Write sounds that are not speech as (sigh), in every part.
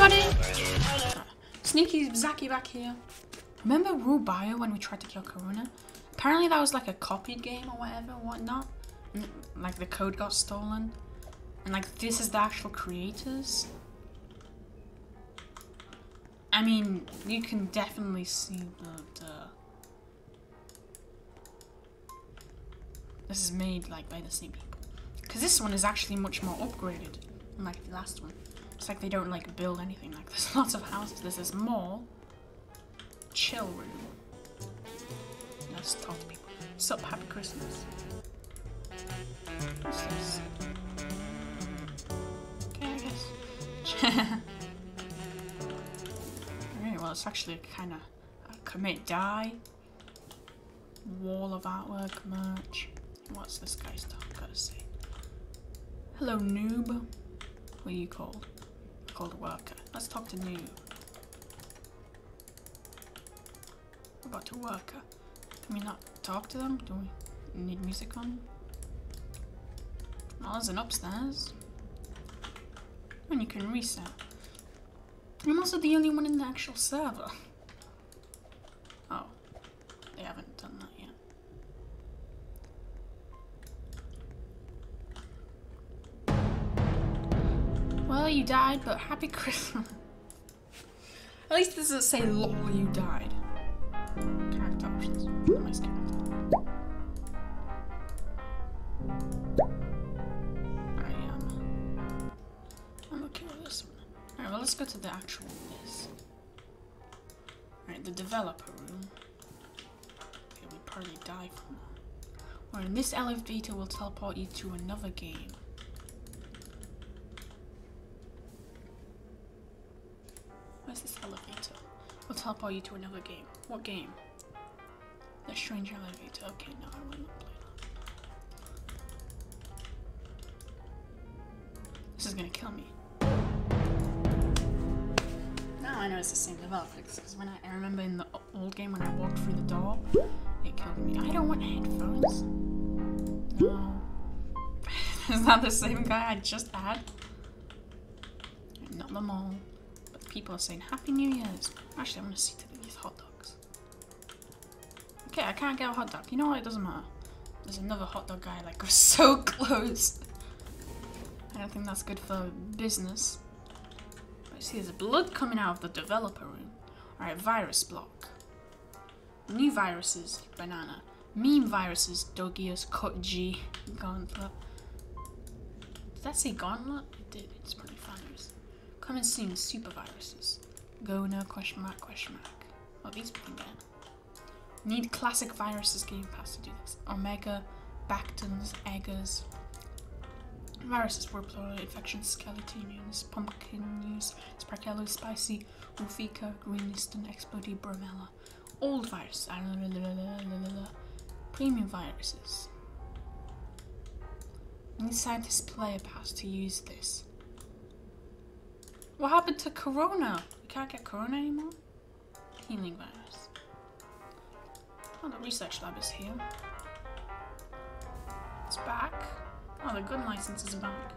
everybody! Sneaky Zakki back here. Remember Rue Bio when we tried to kill Corona? Apparently that was like a copied game or whatever, whatnot. And, like the code got stolen. And like this is the actual creators. I mean, you can definitely see that uh, this is made like by the same people. Because this one is actually much more upgraded than like the last one. It's like they don't like build anything. Like there's (laughs) lots of houses. This mall, chill room. Let's talk to people. Sup, happy Christmas. What's this? Okay, I guess. (laughs) Alright, well, it's actually kind of commit die. Wall of artwork merch. What's this guy's talk? Gotta say. Hello, noob. What are you called? Worker. Let's talk to new. About to worker? Can we not talk to them? Do we need music on? Oh, there's an upstairs. And you can reset. I'm also the only one in the actual server. You died, but happy Christmas. At least this doesn't say lol you died. Character options. I skipping? I am. I'm okay with this one. Alright, well let's go to the actual list. Alright, the developer room. Okay, we probably die from that. Or in this elevator will teleport you to another game. Teleport you to another game. What game? The strange elevator. Okay, no, I not play that. This is gonna kill me. Now I know it's the same developer because when I, I remember in the old game when I walked through the door, it killed me. I don't want headphones. No. (laughs) is that the same guy I just had? Not them all. People are saying Happy New Year's. Actually, I want to see to these hot dogs. Okay, I can't get a hot dog. You know what? It doesn't matter. There's another hot dog guy like (laughs) was so close. I don't think that's good for business. I see there's blood coming out of the developer room. Alright, virus block. New viruses, banana. Meme viruses, Dogius, Cut G, Gauntlet. Did that say Gauntlet? It did, it's pretty. Coming soon, super viruses. Go no question mark question mark. Oh, these we can get. Need classic viruses game pass to do this. Omega, Bactons, Eggers. Viruses were plural infections, skeletonians, pumpkin news, sparkello, spicy, wolfika, greenliston, explodey, bromella. Old viruses. Premium viruses. Need scientist player pass to use this. What happened to Corona? We can't get Corona anymore? Healing virus. Oh, the research lab is here. It's back. Oh, the gun license is back.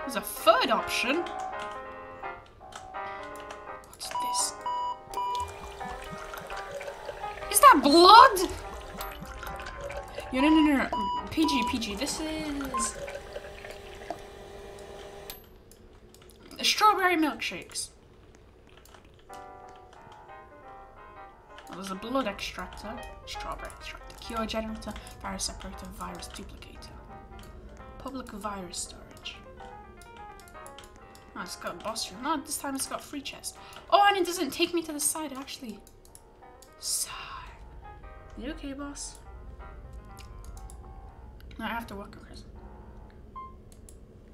There's a third option. What's this? Is that blood? No, no, no, no, no. PG, PG. This is strawberry milkshakes. Well, there's a blood extractor, strawberry extractor, cure generator, virus separator, virus duplicator, public virus storage. Oh, it's got a boss room. No, this time it's got free chest. Oh, and it doesn't take me to the side, actually. Sigh. You okay, boss? No, I have to walk Chris.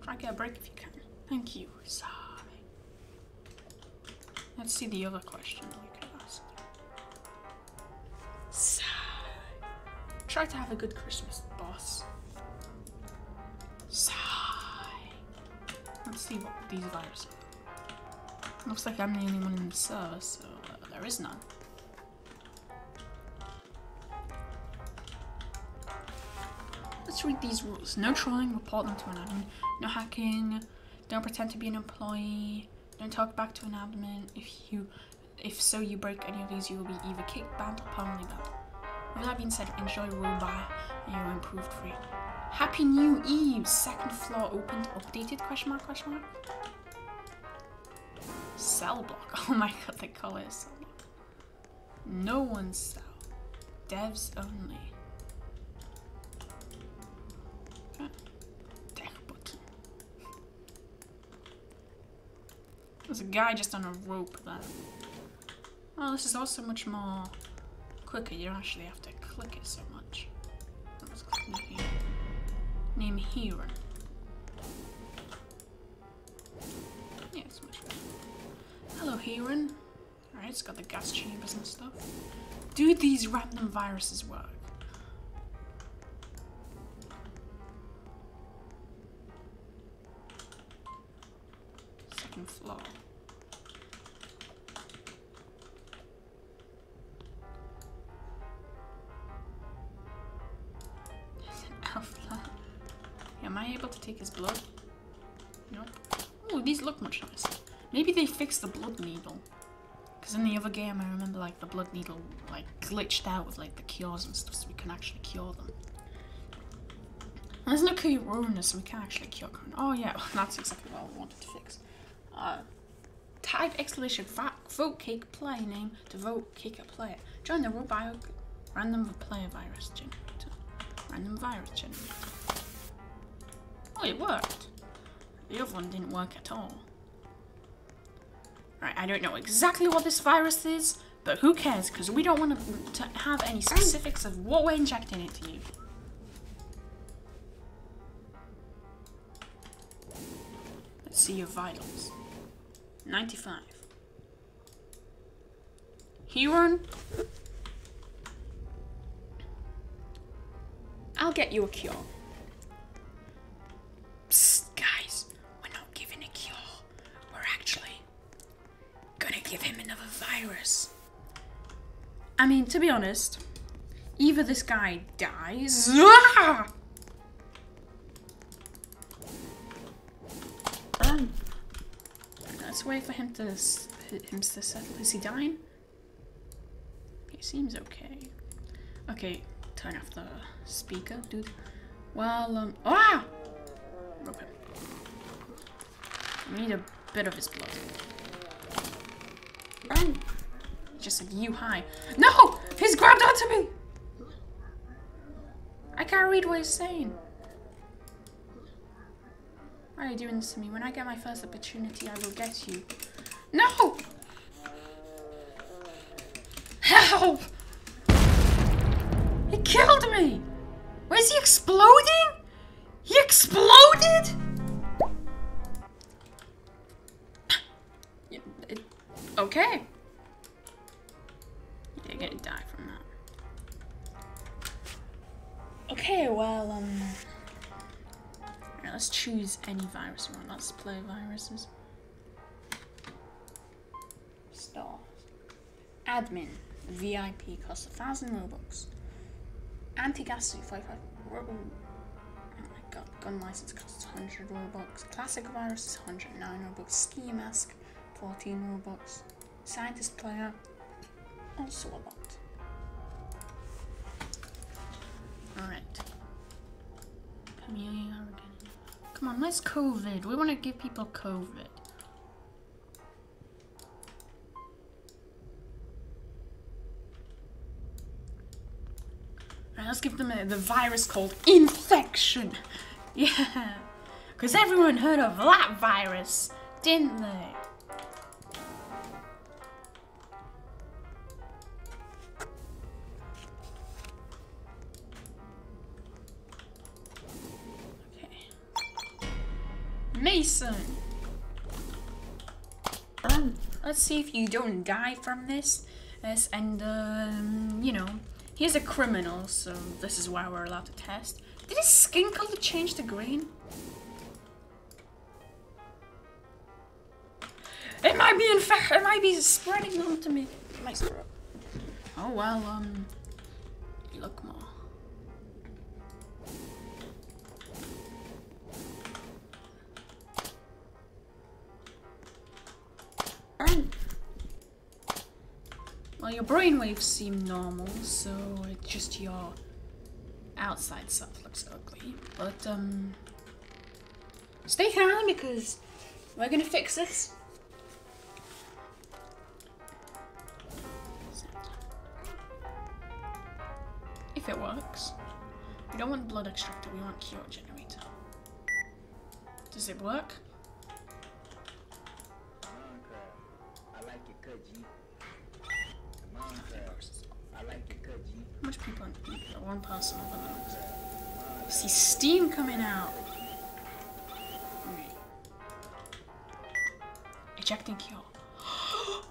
Try to get a break if you can. Thank you. Sigh. Let's see the other question we could ask. Sigh. Try to have a good Christmas, boss. Sigh. Let's see what these viruses are. Looks like I'm the only one in the server, so uh, there is none. Let's read these rules. No trolling, report them to an admin. No hacking, Don't pretend to be an employee. Don't talk back to an admin. If you, if so, you break any of these, you will be either kicked, banned, or permanently banned. With that being said, enjoy and your improved free. Happy New Eve! Second floor opened, updated? Question mark? Question mark? Cell block. (laughs) Oh my god, they call it cell block. No one's cell. Devs only. There's a guy just on a rope there. Oh, this is also much more quicker. You don't actually have to click it so much. Let's click here. Name Hero. Yeah, it's much better. Hello, Heron. Alright, it's got the gas chambers and stuff. Do these random viruses work? Floor. Am I able to take his blood? Nope. Oh, these look much nicer. Maybe they fixed the blood needle. Because in the other game, I remember like the blood needle like glitched out with like the cures and stuff, so we can actually cure them. And there's no corona, so we can actually cure corona. Oh yeah, (laughs) that's exactly what I wanted to fix. Uh, type exclamation vote cake play name to vote kick a player. Join the robio random player virus generator. Random virus generator. Oh, it worked. The other one didn't work at all. Right, I don't know exactly what this virus is, but who cares? Because we don't want to have any specifics of what we're injecting into you. Let's see your vitals. 95. Huron? I'll get you a cure. Psst, guys, we're not giving a cure. We're actually gonna give him another virus. I mean, to be honest, either this guy dies. (laughs) Ah, let's wait for him to him to settle. Is he dying? He seems okay. Okay, turn off the speaker, dude. Well, um, ah! Okay. We need a bit of his blood. Run! Just said, you high. No! He's grabbed onto me! I can't read what he's saying. Why are you doing this to me? When I get my first opportunity, I will get you. No! Help! He killed me! Why is he exploding? He exploded? Okay. You're gonna die from that. Okay, well, um... Let's choose any virus we want. Let's play viruses. Stars. Admin. VIP costs a thousand Robux. Anti-gas suit 55. Oh my god. Gun license costs 100 Robux. Classic virus is 109 Robux. Ski mask 14 Robux. Scientist player also a lot. Alright. Chameleon Come on, let's COVID. We want to give people COVID. Alright, let's give them a, the virus called infection. (laughs) Yeah. Because everyone heard of that virus, didn't they? Mason! Um, let's see if you don't die from this. Yes, and, um, you know, he's a criminal, so this is why we're allowed to test. Did his skin color change to green? It might be infected. It might be spreading onto me. My. Oh well. Um. you Look more. Well, your brainwaves seem normal, so it's just your outside self looks ugly. But, um, stay calm because we're gonna fix this. If it works. We don't want blood extractor, we want cure generator. Does it work? How much people on one person there? See steam coming out. Right. Ejecting cure. (gasps)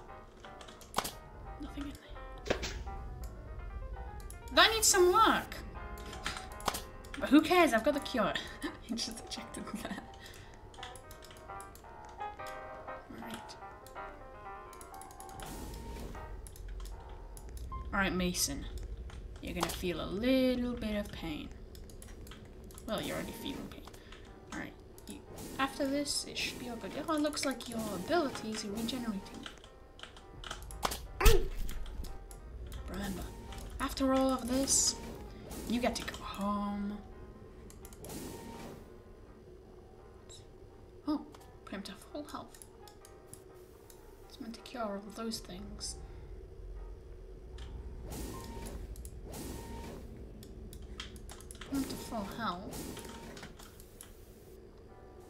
Nothing in there. That needs some work. But who cares? I've got the cure. (laughs) Just ejected that. Alright, Mason. You're gonna feel a little bit of pain. Well, you're already feeling pain. Alright. After this, it should be all good. Oh, it looks like your abilities are regenerating. Remember, after all of this, you get to go home. Oh, to full health. It's meant to cure all those things. Full health.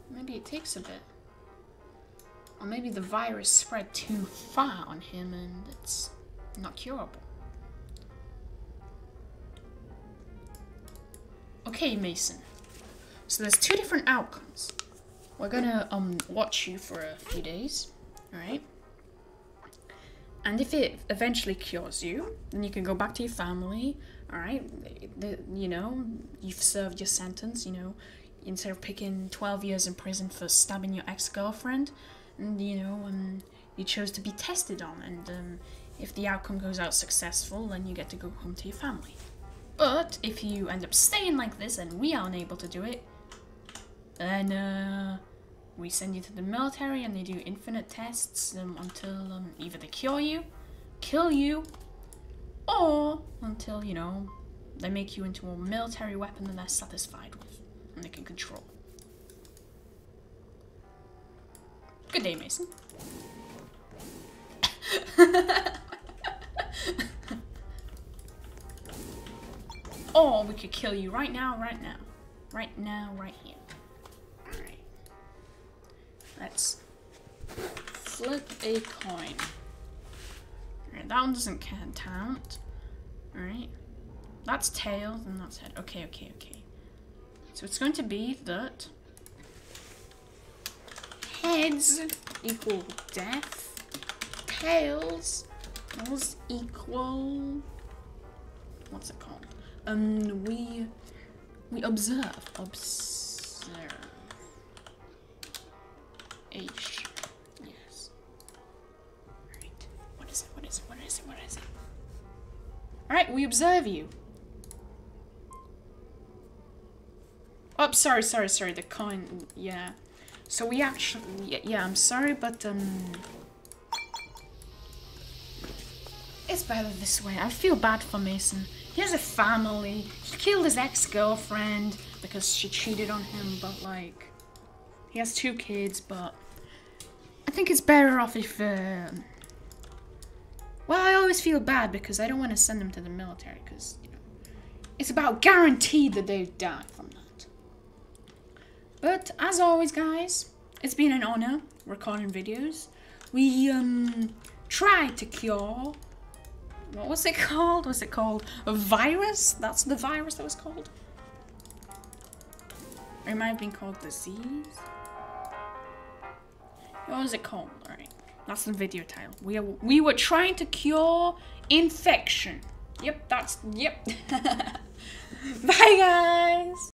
Maybe it takes a bit. Or maybe the virus spread too far on him and it's not curable. Okay, Mason. So there's two different outcomes. We're gonna um watch you for a few days, alright? And if it eventually cures you, then you can go back to your family, alright? You know, you've served your sentence, you know, instead of picking 12 years in prison for stabbing your ex-girlfriend, and you know, um, you chose to be tested on, and um, if the outcome goes out successful, then you get to go home to your family. But if you end up staying like this and we are unable to do it, then uh, we send you to the military and they do infinite tests um, until um, either they cure you, kill you, or until, you know, they make you into a military weapon that they're satisfied with and they can control. Good day, Mason. (laughs) or we could kill you right now, right now. Right now, right here. Let's flip a coin. That one doesn't count. Alright. That's tails and that's head. Okay, okay, okay. So it's going to be that heads equal death, tails tails equal what's it called? Um, we we observe, observe. H, yes. Right. What is it? What is it? What is it? What is it? All right, we observe you. Oh, sorry, sorry, sorry. The coin. Yeah. So we actually. Yeah, yeah I'm sorry, but um. It's better this way. I feel bad for Mason. He has a family. He killed his ex-girlfriend because she cheated on him, but like, he has two kids, but I think it's better off if, uh, well, I always feel bad because I don't want to send them to the military because, you know, it's about guaranteed that they die from that. But as always, guys, it's been an honor recording videos. We, um, tried to cure what was it called? Was it called a virus? That's the virus that was called? It might have been called disease. What was it called? Alright. That's the video title. We, are, we were trying to cure infection. Yep, that's... Yep. (laughs) Bye, guys!